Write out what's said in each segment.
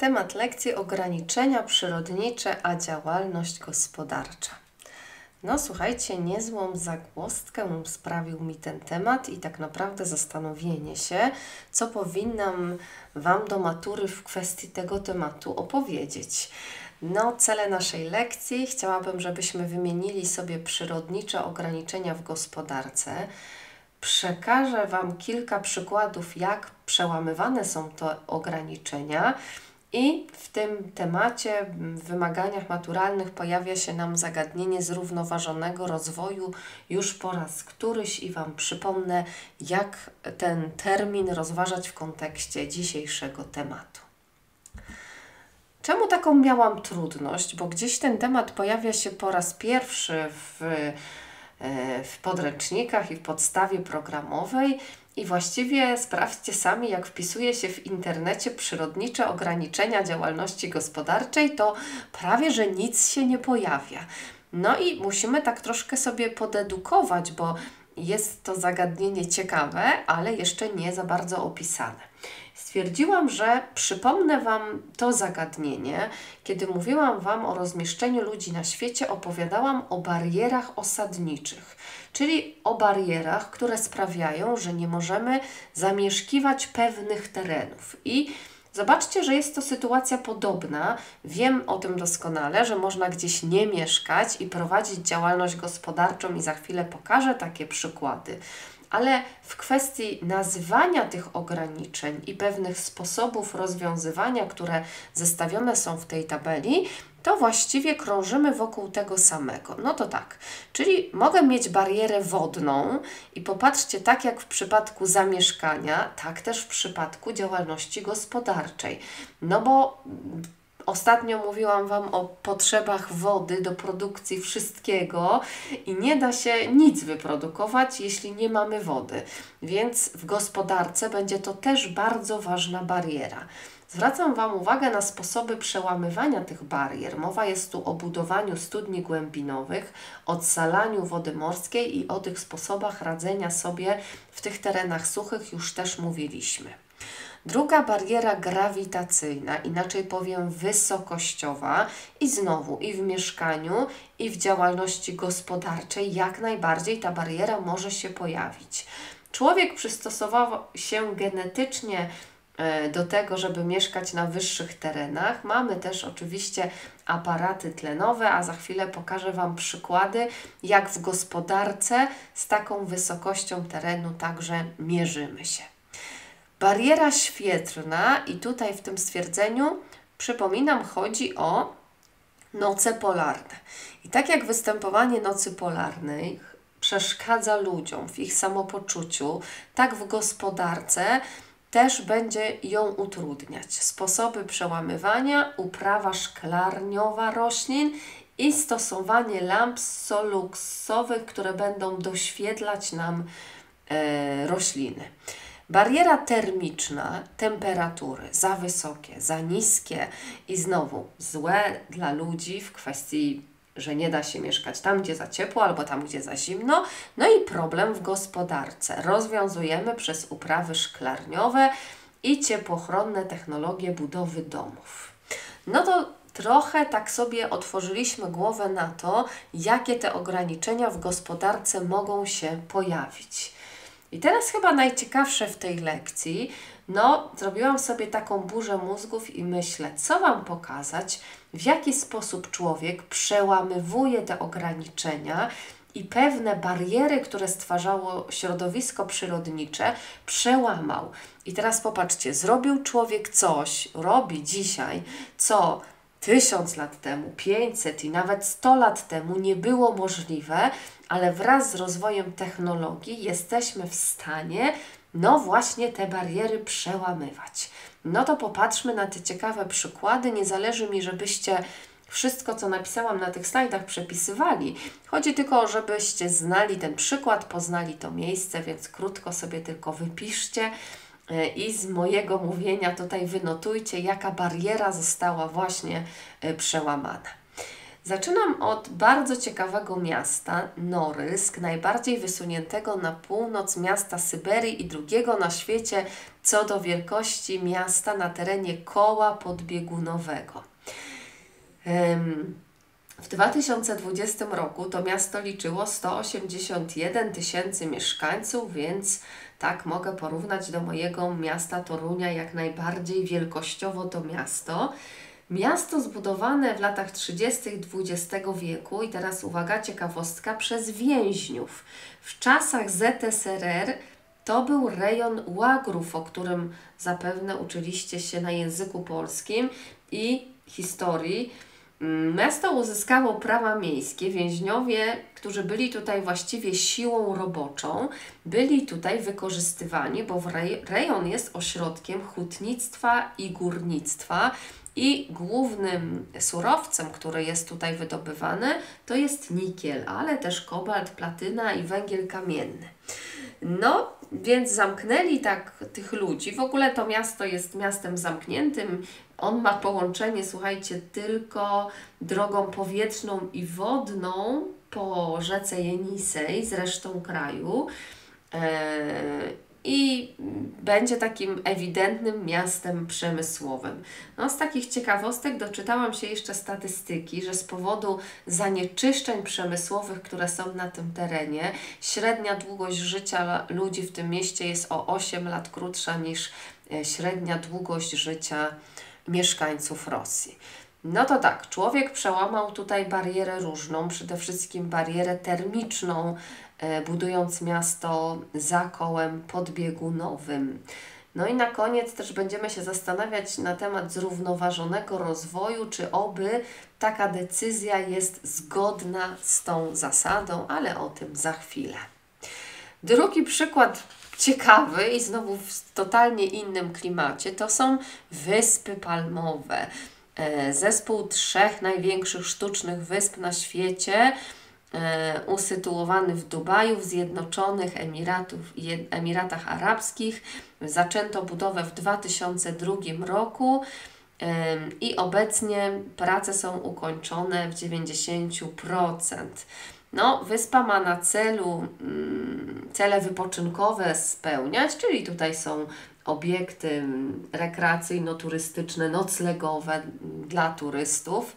Temat lekcji ograniczenia przyrodnicze, a działalność gospodarcza. No słuchajcie, niezłą zagłostkę sprawił mi ten temat i tak naprawdę zastanowienie się, co powinnam Wam do matury w kwestii tego tematu opowiedzieć. No, cele naszej lekcji chciałabym, żebyśmy wymienili sobie przyrodnicze ograniczenia w gospodarce. Przekażę Wam kilka przykładów, jak przełamywane są te ograniczenia i w tym temacie, w wymaganiach maturalnych, pojawia się nam zagadnienie zrównoważonego rozwoju już po raz któryś i Wam przypomnę, jak ten termin rozważać w kontekście dzisiejszego tematu. Czemu taką miałam trudność? Bo gdzieś ten temat pojawia się po raz pierwszy w, e, w podręcznikach i w podstawie programowej i właściwie sprawdźcie sami, jak wpisuje się w internecie przyrodnicze ograniczenia działalności gospodarczej, to prawie że nic się nie pojawia. No i musimy tak troszkę sobie podedukować, bo jest to zagadnienie ciekawe, ale jeszcze nie za bardzo opisane. Stwierdziłam, że przypomnę Wam to zagadnienie. Kiedy mówiłam Wam o rozmieszczeniu ludzi na świecie, opowiadałam o barierach osadniczych czyli o barierach, które sprawiają, że nie możemy zamieszkiwać pewnych terenów. I Zobaczcie, że jest to sytuacja podobna. Wiem o tym doskonale, że można gdzieś nie mieszkać i prowadzić działalność gospodarczą, i za chwilę pokażę takie przykłady. Ale w kwestii nazywania tych ograniczeń i pewnych sposobów rozwiązywania, które zestawione są w tej tabeli, to właściwie krążymy wokół tego samego. No to tak, czyli mogę mieć barierę wodną i popatrzcie, tak jak w przypadku zamieszkania, tak też w przypadku działalności gospodarczej. No bo Ostatnio mówiłam Wam o potrzebach wody do produkcji wszystkiego i nie da się nic wyprodukować, jeśli nie mamy wody. Więc w gospodarce będzie to też bardzo ważna bariera. Zwracam Wam uwagę na sposoby przełamywania tych barier. Mowa jest tu o budowaniu studni głębinowych, odsalaniu wody morskiej i o tych sposobach radzenia sobie w tych terenach suchych już też mówiliśmy. Druga bariera grawitacyjna, inaczej powiem wysokościowa i znowu i w mieszkaniu, i w działalności gospodarczej jak najbardziej ta bariera może się pojawić. Człowiek przystosował się genetycznie E, do tego, żeby mieszkać na wyższych terenach. Mamy też oczywiście aparaty tlenowe, a za chwilę pokażę Wam przykłady, jak w gospodarce z taką wysokością terenu także mierzymy się. Bariera świetlna i tutaj w tym stwierdzeniu przypominam, chodzi o noce polarne. I tak jak występowanie nocy polarnej przeszkadza ludziom w ich samopoczuciu, tak w gospodarce też będzie ją utrudniać. Sposoby przełamywania, uprawa szklarniowa roślin i stosowanie lamp soluksowych, które będą doświetlać nam e, rośliny. Bariera termiczna, temperatury za wysokie, za niskie i znowu złe dla ludzi w kwestii że nie da się mieszkać tam, gdzie za ciepło albo tam, gdzie za zimno. No i problem w gospodarce. Rozwiązujemy przez uprawy szklarniowe i ciepłochronne technologie budowy domów. No to trochę tak sobie otworzyliśmy głowę na to, jakie te ograniczenia w gospodarce mogą się pojawić. I teraz chyba najciekawsze w tej lekcji, no, zrobiłam sobie taką burzę mózgów i myślę, co Wam pokazać, w jaki sposób człowiek przełamywuje te ograniczenia i pewne bariery, które stwarzało środowisko przyrodnicze, przełamał. I teraz popatrzcie, zrobił człowiek coś, robi dzisiaj, co tysiąc lat temu, 500 i nawet 100 lat temu nie było możliwe, ale wraz z rozwojem technologii jesteśmy w stanie no właśnie te bariery przełamywać. No to popatrzmy na te ciekawe przykłady. Nie zależy mi, żebyście wszystko, co napisałam na tych slajdach, przepisywali. Chodzi tylko, żebyście znali ten przykład, poznali to miejsce, więc krótko sobie tylko wypiszcie i z mojego mówienia tutaj wynotujcie, jaka bariera została właśnie e, przełamana. Zaczynam od bardzo ciekawego miasta, Norysk, najbardziej wysuniętego na północ miasta Syberii i drugiego na świecie co do wielkości miasta na terenie koła podbiegunowego. W 2020 roku to miasto liczyło 181 tysięcy mieszkańców, więc tak mogę porównać do mojego miasta Torunia jak najbardziej wielkościowo to miasto. Miasto zbudowane w latach 30. XX wieku i teraz uwaga, ciekawostka, przez więźniów. W czasach ZSRR to był rejon łagrów, o którym zapewne uczyliście się na języku polskim i historii. Mm, miasto uzyskało prawa miejskie. Więźniowie, którzy byli tutaj właściwie siłą roboczą, byli tutaj wykorzystywani, bo rejon jest ośrodkiem hutnictwa i górnictwa. I głównym surowcem, który jest tutaj wydobywany, to jest nikiel, ale też kobalt, platyna i węgiel kamienny. No, więc zamknęli tak tych ludzi. W ogóle to miasto jest miastem zamkniętym. On ma połączenie, słuchajcie, tylko drogą powietrzną i wodną po rzece Jenisej z resztą kraju. Eee, i będzie takim ewidentnym miastem przemysłowym. No, z takich ciekawostek doczytałam się jeszcze statystyki, że z powodu zanieczyszczeń przemysłowych, które są na tym terenie, średnia długość życia ludzi w tym mieście jest o 8 lat krótsza niż e, średnia długość życia mieszkańców Rosji. No to tak, człowiek przełamał tutaj barierę różną, przede wszystkim barierę termiczną, budując miasto za kołem podbiegunowym. No i na koniec też będziemy się zastanawiać na temat zrównoważonego rozwoju, czy oby taka decyzja jest zgodna z tą zasadą, ale o tym za chwilę. Drugi przykład ciekawy i znowu w totalnie innym klimacie to są wyspy palmowe. E, zespół trzech największych sztucznych wysp na świecie e, usytuowany w Dubaju, w Zjednoczonych Emiratów, Emiratach Arabskich. Zaczęto budowę w 2002 roku e, i obecnie prace są ukończone w 90%. No, wyspa ma na celu mm, cele wypoczynkowe spełniać, czyli tutaj są obiekty rekreacyjno-turystyczne, noclegowe dla turystów.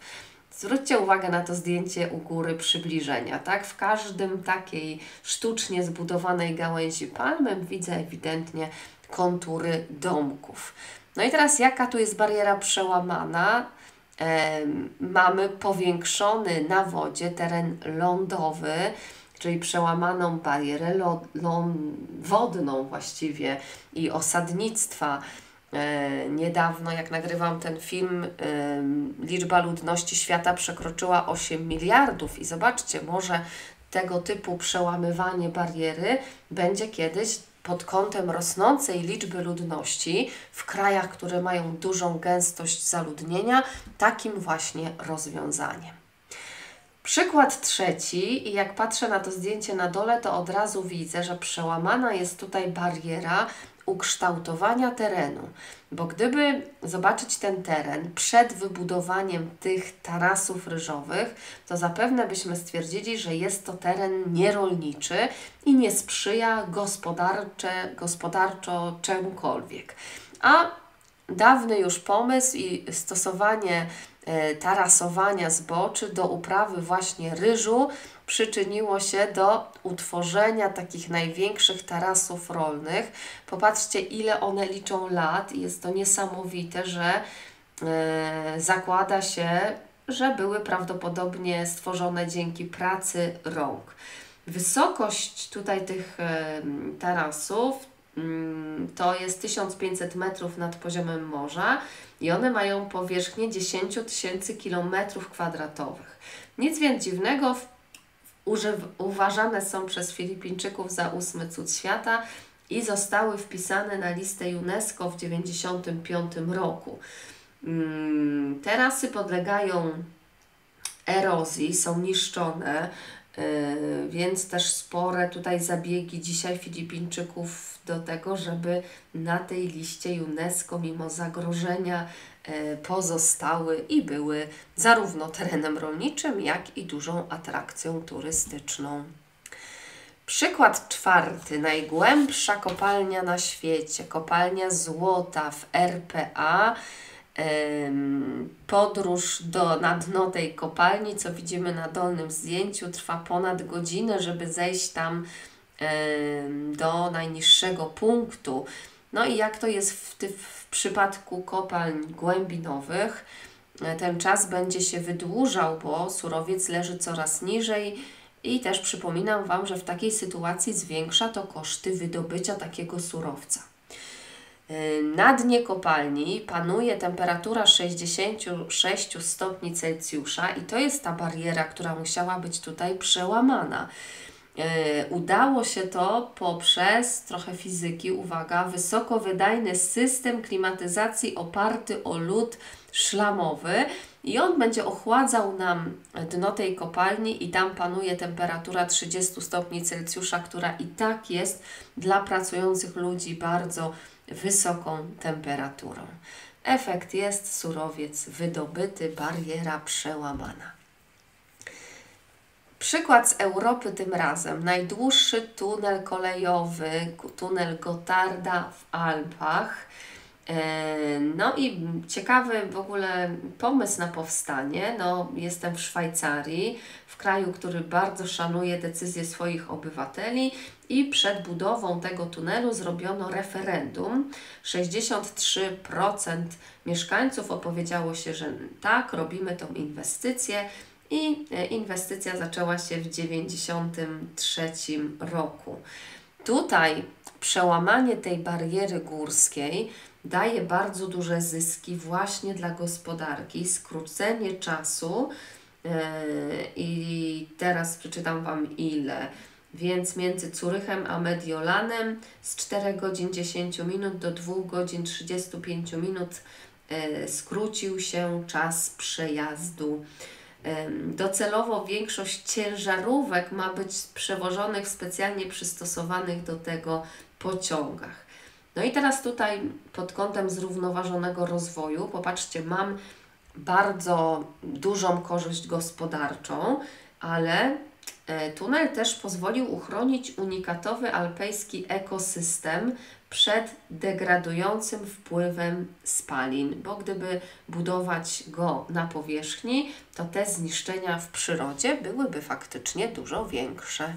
Zwróćcie uwagę na to zdjęcie u góry przybliżenia. Tak? W każdym takiej sztucznie zbudowanej gałęzi palmy widzę ewidentnie kontury domków. No i teraz jaka tu jest bariera przełamana? E, mamy powiększony na wodzie teren lądowy, czyli przełamaną barierę wodną właściwie i osadnictwa. E, niedawno, jak nagrywam ten film, liczba ludności świata przekroczyła 8 miliardów i zobaczcie, może tego typu przełamywanie bariery będzie kiedyś pod kątem rosnącej liczby ludności w krajach, które mają dużą gęstość zaludnienia, takim właśnie rozwiązaniem. Przykład trzeci, i jak patrzę na to zdjęcie na dole, to od razu widzę, że przełamana jest tutaj bariera ukształtowania terenu. Bo gdyby zobaczyć ten teren przed wybudowaniem tych tarasów ryżowych, to zapewne byśmy stwierdzili, że jest to teren nierolniczy i nie sprzyja gospodarcze, gospodarczo czemukolwiek. A dawny już pomysł i stosowanie E, tarasowania zboczy do uprawy właśnie ryżu przyczyniło się do utworzenia takich największych tarasów rolnych. Popatrzcie, ile one liczą lat, jest to niesamowite, że e, zakłada się, że były prawdopodobnie stworzone dzięki pracy rąk. Wysokość tutaj tych e, tarasów mm, to jest 1500 metrów nad poziomem morza i one mają powierzchnię 10 tysięcy kilometrów kwadratowych. Nic więc dziwnego, uważane są przez Filipińczyków za ósmy cud świata i zostały wpisane na listę UNESCO w 1995 roku. Mm, terasy podlegają erozji, są niszczone. Yy, więc też spore tutaj zabiegi dzisiaj Filipińczyków do tego, żeby na tej liście UNESCO, mimo zagrożenia, yy, pozostały i były zarówno terenem rolniczym, jak i dużą atrakcją turystyczną. Przykład czwarty. Najgłębsza kopalnia na świecie, kopalnia złota w RPA Podróż do, na dno tej kopalni, co widzimy na dolnym zdjęciu, trwa ponad godzinę, żeby zejść tam do najniższego punktu. No i jak to jest w, w przypadku kopalń głębinowych, e, ten czas będzie się wydłużał, bo surowiec leży coraz niżej. I też przypominam Wam, że w takiej sytuacji zwiększa to koszty wydobycia takiego surowca. Y, na dnie kopalni panuje temperatura 66 stopni Celsjusza i to jest ta bariera, która musiała być tutaj przełamana. Y, udało się to poprzez trochę fizyki, uwaga, wysokowydajny system klimatyzacji oparty o lód szlamowy i on będzie ochładzał nam dno tej kopalni i tam panuje temperatura 30 stopni Celsjusza, która i tak jest dla pracujących ludzi bardzo wysoką temperaturą. Efekt jest surowiec wydobyty, bariera przełamana. Przykład z Europy tym razem. Najdłuższy tunel kolejowy, tunel Gotarda w Alpach E, no i ciekawy w ogóle pomysł na powstanie. No, jestem w Szwajcarii, w kraju, który bardzo szanuje decyzje swoich obywateli i przed budową tego tunelu zrobiono referendum. 63% mieszkańców opowiedziało się, że tak, robimy tą inwestycję i e, inwestycja zaczęła się w 1993 roku. Tutaj przełamanie tej bariery górskiej daje bardzo duże zyski właśnie dla gospodarki, skrócenie czasu yy, i teraz przeczytam Wam ile. Więc między Curychem a Mediolanem z 4 godzin 10 minut do 2 godzin 35 minut yy, skrócił się czas przejazdu. Docelowo większość ciężarówek ma być przewożonych w specjalnie przystosowanych do tego pociągach. No i teraz tutaj pod kątem zrównoważonego rozwoju, popatrzcie, mam bardzo dużą korzyść gospodarczą, ale e, tunel też pozwolił uchronić unikatowy alpejski ekosystem przed degradującym wpływem spalin, bo gdyby budować go na powierzchni, to te zniszczenia w przyrodzie byłyby faktycznie dużo większe.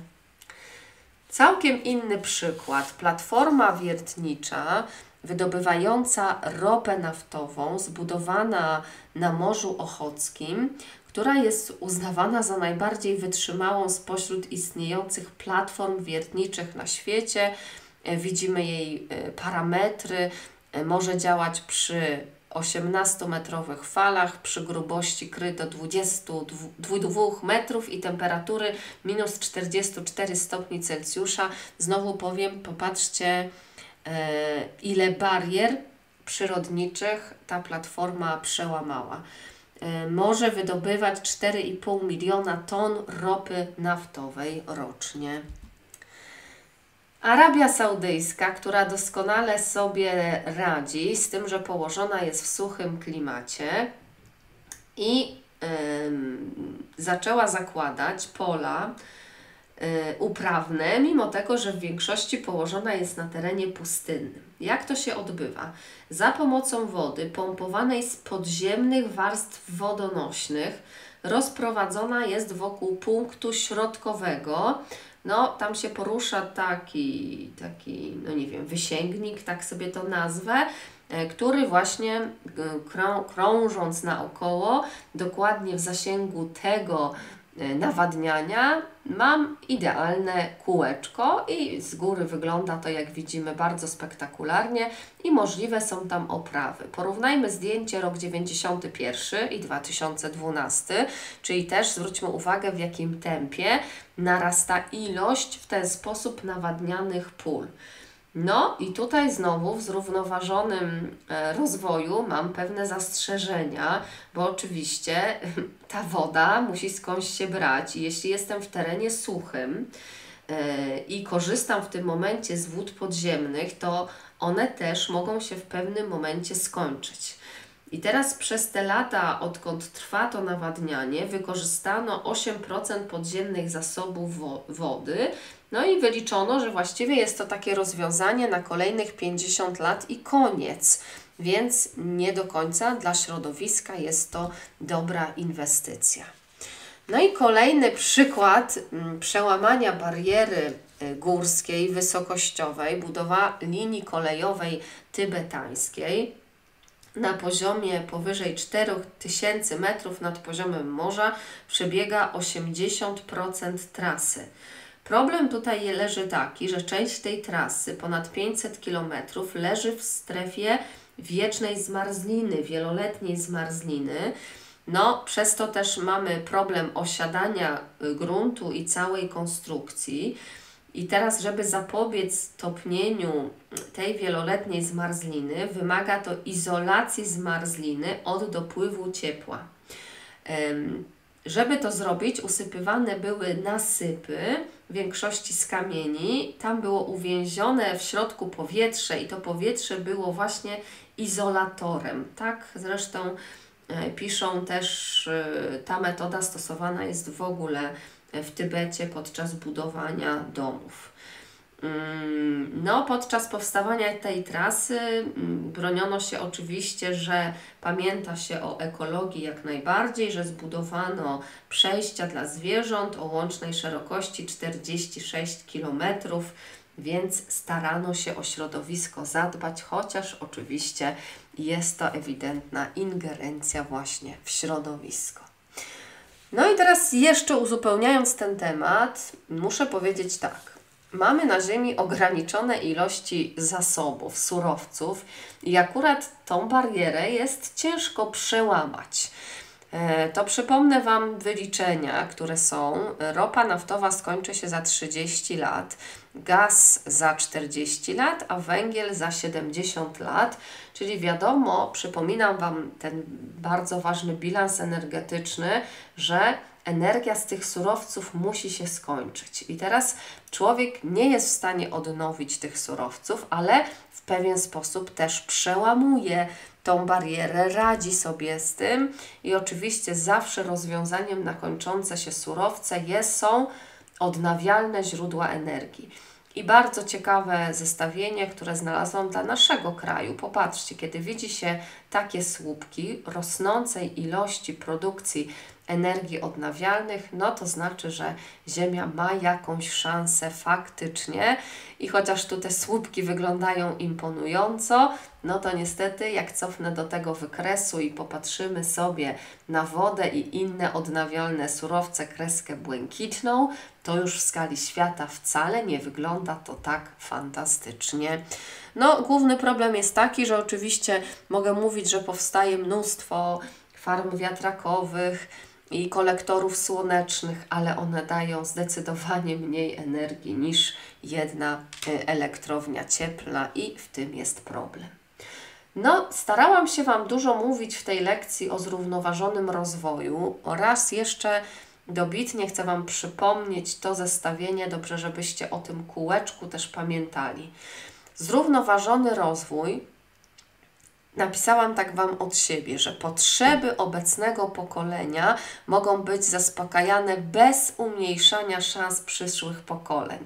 Całkiem inny przykład. Platforma wiertnicza wydobywająca ropę naftową, zbudowana na Morzu Ochockim, która jest uznawana za najbardziej wytrzymałą spośród istniejących platform wiertniczych na świecie. E, widzimy jej e, parametry. E, może działać przy 18-metrowych falach przy grubości kry do 22 metrów i temperatury minus 44 stopni Celsjusza. Znowu powiem, popatrzcie ile barier przyrodniczych ta platforma przełamała. Może wydobywać 4,5 miliona ton ropy naftowej rocznie. Arabia Saudyjska, która doskonale sobie radzi z tym, że położona jest w suchym klimacie i zaczęła zakładać pola y, uprawne, mimo tego, że w większości położona jest na terenie pustynnym. Jak to się odbywa? Za pomocą wody pompowanej z podziemnych warstw wodonośnych rozprowadzona jest wokół punktu środkowego, no tam się porusza taki, taki, no nie wiem, wysięgnik, tak sobie to nazwę, e, który właśnie e, krą, krążąc naokoło, dokładnie w zasięgu tego nawadniania mam idealne kółeczko i z góry wygląda to jak widzimy bardzo spektakularnie i możliwe są tam oprawy. Porównajmy zdjęcie rok 91 i 2012, czyli też zwróćmy uwagę w jakim tempie narasta ilość w ten sposób nawadnianych pól. No i tutaj znowu w zrównoważonym e, rozwoju mam pewne zastrzeżenia, bo oczywiście ta woda musi skądś się brać i jeśli jestem w terenie suchym e, i korzystam w tym momencie z wód podziemnych, to one też mogą się w pewnym momencie skończyć. I teraz przez te lata, odkąd trwa to nawadnianie, wykorzystano 8% podziemnych zasobów wo wody. No i wyliczono, że właściwie jest to takie rozwiązanie na kolejnych 50 lat i koniec. Więc nie do końca dla środowiska jest to dobra inwestycja. No i kolejny przykład mm, przełamania bariery y, górskiej, wysokościowej, budowa linii kolejowej tybetańskiej na poziomie powyżej 4000 metrów nad poziomem morza przebiega 80% trasy. Problem tutaj leży taki, że część tej trasy, ponad 500 km, leży w strefie wiecznej zmarzliny, wieloletniej zmarzliny. No, przez to też mamy problem osiadania gruntu i całej konstrukcji. I teraz, żeby zapobiec topnieniu tej wieloletniej zmarzliny, wymaga to izolacji zmarzliny od dopływu ciepła. Żeby to zrobić, usypywane były nasypy, w większości z kamieni. Tam było uwięzione w środku powietrze i to powietrze było właśnie izolatorem. Tak zresztą e, piszą też, e, ta metoda stosowana jest w ogóle w Tybecie podczas budowania domów. Mm, no, podczas powstawania tej trasy mm, broniono się oczywiście, że pamięta się o ekologii jak najbardziej, że zbudowano przejścia dla zwierząt o łącznej szerokości 46 km, więc starano się o środowisko zadbać, chociaż oczywiście jest to ewidentna ingerencja właśnie w środowisko. No i teraz jeszcze uzupełniając ten temat, muszę powiedzieć tak. Mamy na Ziemi ograniczone ilości zasobów, surowców i akurat tą barierę jest ciężko przełamać. E, to przypomnę Wam wyliczenia, które są. Ropa naftowa skończy się za 30 lat, gaz za 40 lat, a węgiel za 70 lat. Czyli wiadomo, przypominam Wam ten bardzo ważny bilans energetyczny, że energia z tych surowców musi się skończyć. I teraz człowiek nie jest w stanie odnowić tych surowców, ale w pewien sposób też przełamuje tą barierę, radzi sobie z tym i oczywiście zawsze rozwiązaniem na kończące się surowce jest, są odnawialne źródła energii. I bardzo ciekawe zestawienie, które znalazłam dla naszego kraju. Popatrzcie, kiedy widzi się takie słupki rosnącej ilości produkcji energii odnawialnych, no to znaczy, że Ziemia ma jakąś szansę faktycznie i chociaż tu te słupki wyglądają imponująco, no to niestety jak cofnę do tego wykresu i popatrzymy sobie na wodę i inne odnawialne surowce, kreskę błękitną, to już w skali świata wcale nie wygląda to tak fantastycznie. No, główny problem jest taki, że oczywiście mogę mówić, że powstaje mnóstwo farm wiatrakowych, i kolektorów słonecznych, ale one dają zdecydowanie mniej energii niż jedna y, elektrownia cieplna i w tym jest problem. No, starałam się Wam dużo mówić w tej lekcji o zrównoważonym rozwoju oraz jeszcze dobitnie chcę Wam przypomnieć to zestawienie, dobrze, żebyście o tym kółeczku też pamiętali. Zrównoważony rozwój napisałam tak Wam od siebie, że potrzeby obecnego pokolenia mogą być zaspokajane bez umniejszania szans przyszłych pokoleń.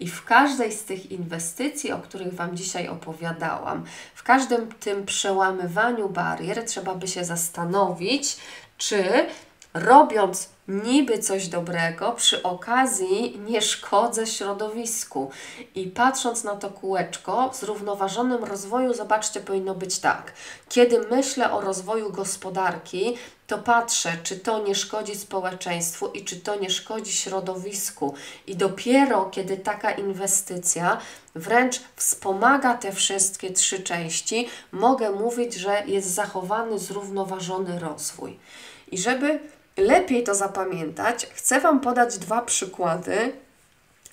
I w każdej z tych inwestycji, o których Wam dzisiaj opowiadałam, w każdym tym przełamywaniu barier trzeba by się zastanowić, czy robiąc niby coś dobrego, przy okazji nie szkodzę środowisku. I patrząc na to kółeczko, w zrównoważonym rozwoju, zobaczcie, powinno być tak. Kiedy myślę o rozwoju gospodarki, to patrzę, czy to nie szkodzi społeczeństwu i czy to nie szkodzi środowisku. I dopiero kiedy taka inwestycja wręcz wspomaga te wszystkie trzy części, mogę mówić, że jest zachowany zrównoważony rozwój. I żeby lepiej to zapamiętać, chcę Wam podać dwa przykłady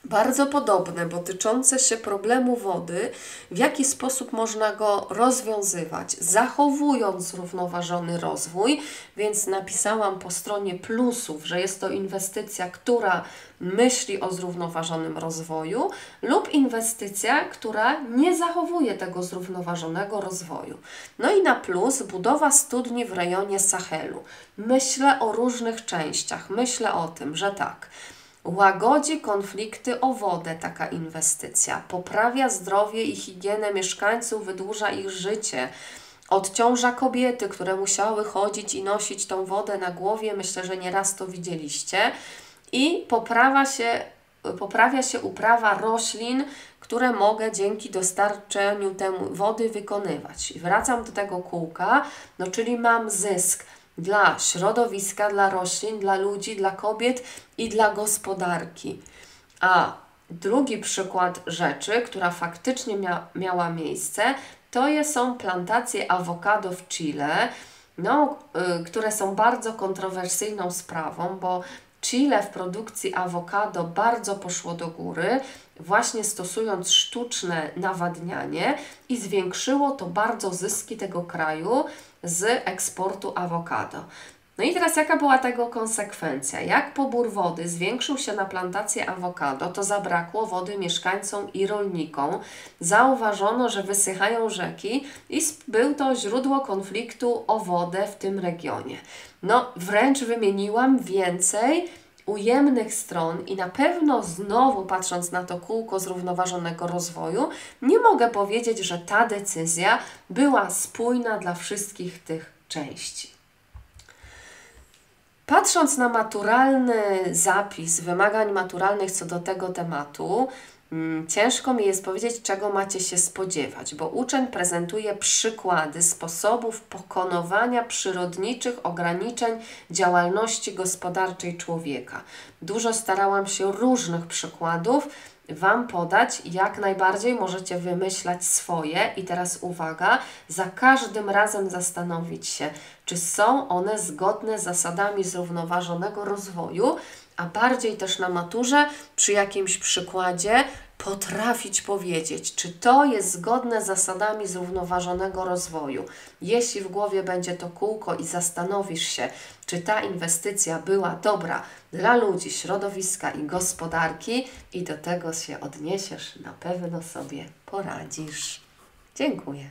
bardzo podobne, dotyczące się problemu wody, w jaki sposób można go rozwiązywać, zachowując zrównoważony rozwój, więc napisałam po stronie plusów, że jest to inwestycja, która myśli o zrównoważonym rozwoju, lub inwestycja, która nie zachowuje tego zrównoważonego rozwoju. No i na plus budowa studni w rejonie Sahelu. Myślę o różnych częściach, myślę o tym, że tak Łagodzi konflikty o wodę taka inwestycja, poprawia zdrowie i higienę mieszkańców, wydłuża ich życie, odciąża kobiety, które musiały chodzić i nosić tą wodę na głowie. Myślę, że nieraz to widzieliście. I poprawia się, poprawia się uprawa roślin, które mogę dzięki dostarczeniu tej wody wykonywać. I wracam do tego kółka, no czyli mam zysk dla środowiska, dla roślin, dla ludzi, dla kobiet i dla gospodarki. A drugi przykład rzeczy, która faktycznie mia miała miejsce, to są plantacje awokado w Chile, no, y, które są bardzo kontrowersyjną sprawą, bo Chile w produkcji awokado bardzo poszło do góry, właśnie stosując sztuczne nawadnianie i zwiększyło to bardzo zyski tego kraju z eksportu awokado. No i teraz jaka była tego konsekwencja? Jak pobór wody zwiększył się na plantację awokado, to zabrakło wody mieszkańcom i rolnikom. Zauważono, że wysychają rzeki i był to źródło konfliktu o wodę w tym regionie. No, wręcz wymieniłam więcej ujemnych stron i na pewno znowu patrząc na to kółko zrównoważonego rozwoju, nie mogę powiedzieć, że ta decyzja była spójna dla wszystkich tych części. Patrząc na maturalny zapis wymagań maturalnych co do tego tematu, ciężko mi jest powiedzieć, czego macie się spodziewać, bo uczeń prezentuje przykłady sposobów pokonywania przyrodniczych ograniczeń działalności gospodarczej człowieka. Dużo starałam się różnych przykładów Wam podać, jak najbardziej możecie wymyślać swoje. I teraz uwaga, za każdym razem zastanowić się, czy są one zgodne z zasadami zrównoważonego rozwoju, a bardziej też na maturze przy jakimś przykładzie potrafić powiedzieć, czy to jest zgodne z zasadami zrównoważonego rozwoju. Jeśli w głowie będzie to kółko i zastanowisz się, czy ta inwestycja była dobra dla ludzi, środowiska i gospodarki, i do tego się odniesiesz, na pewno sobie poradzisz. Dziękuję.